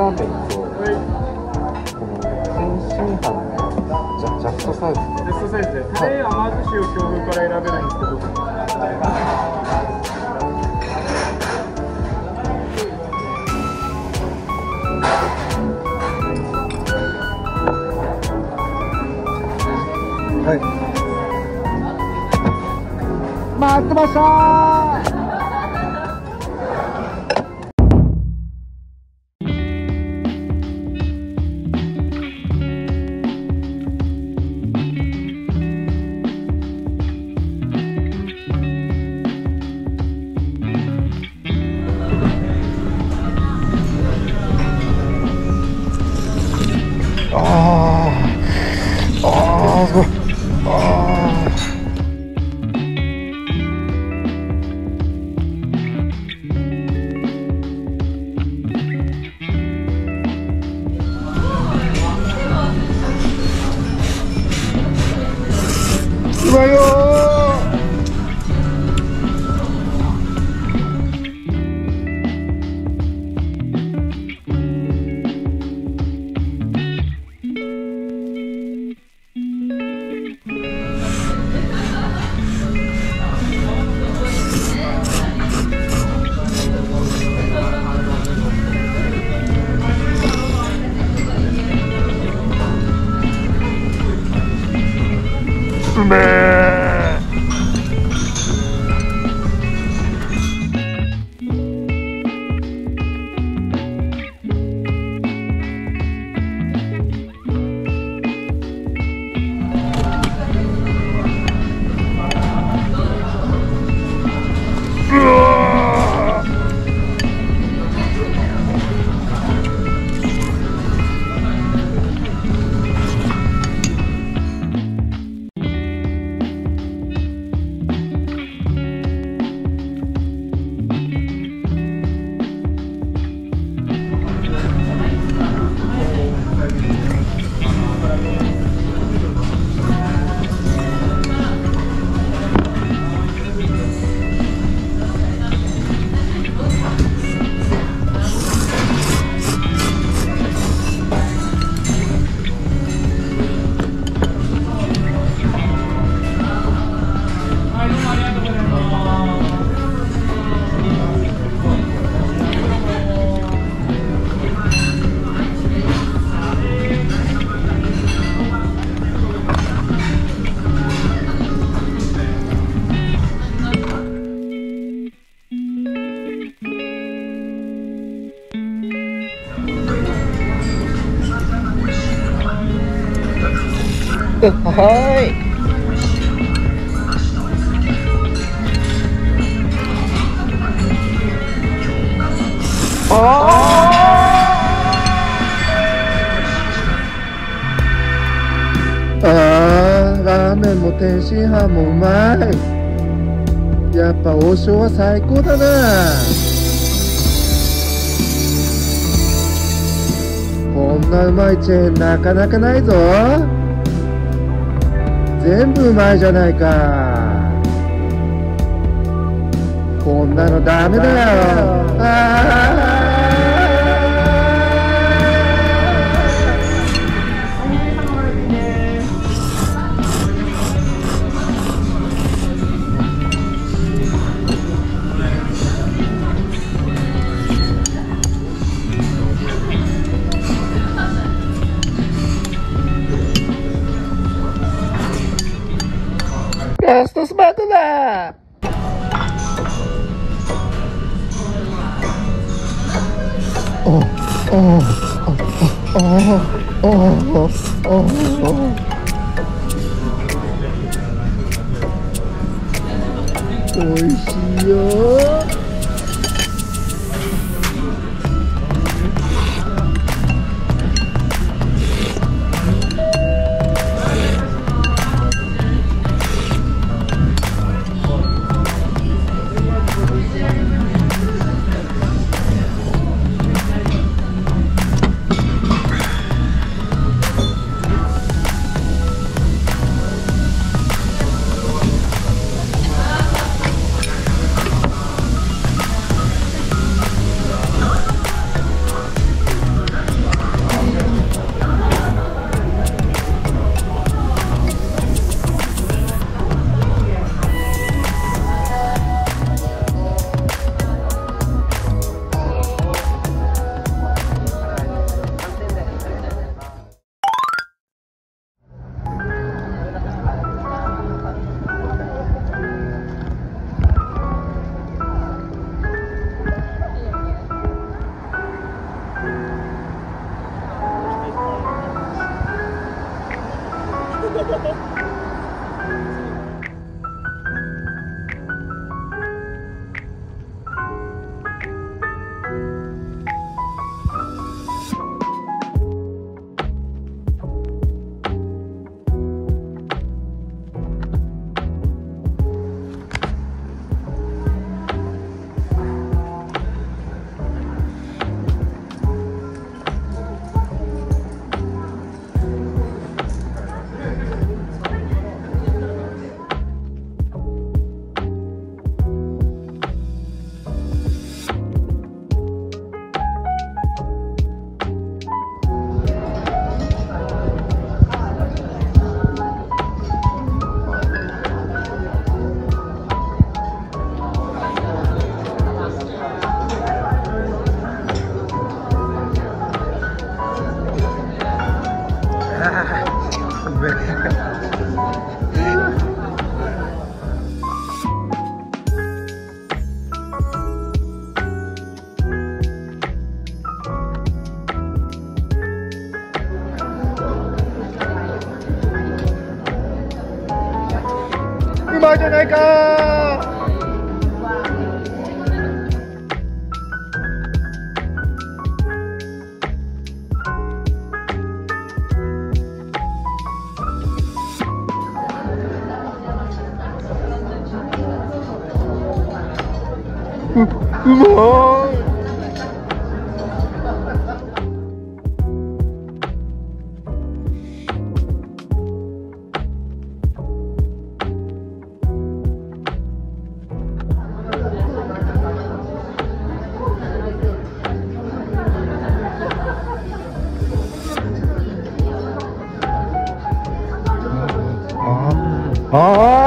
ラーメンとこの天津飯のジャジャストサイズベストサイズでタレ甘口塩京風から選べないんですけどはい。待ってました一块はい。あーラーメンも天津飯もうまい。やっぱ王将は最高だな。こんなうまいチェーンなかなかないぞ。全部うまいじゃないか。こんなのダメだよ Resto lah. Oh, oh, oh, oh, oh, oh, oh, oh. oh. Oh, siap. Jamaica! Whoa! Oh!